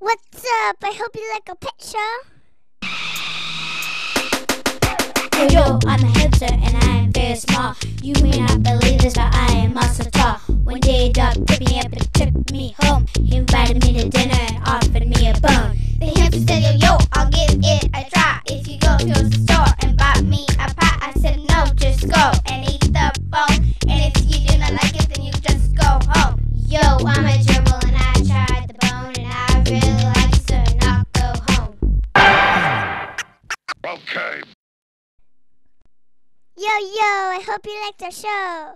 What's up? I hope you like a pet show. Yo, yo, I'm a hipster and I am very small. You may not believe this, but I am also tall. One day a dog picked me up and took me home. He invited me to dinner and offered me a bone. The hipster said, yo, yo, I'll give it a try. If you go to the store and buy me a pie, I said, no, just go and eat the bone. And if you do not like it, then you just go home. Yo, I'm Okay. Yo, yo, I hope you liked our show.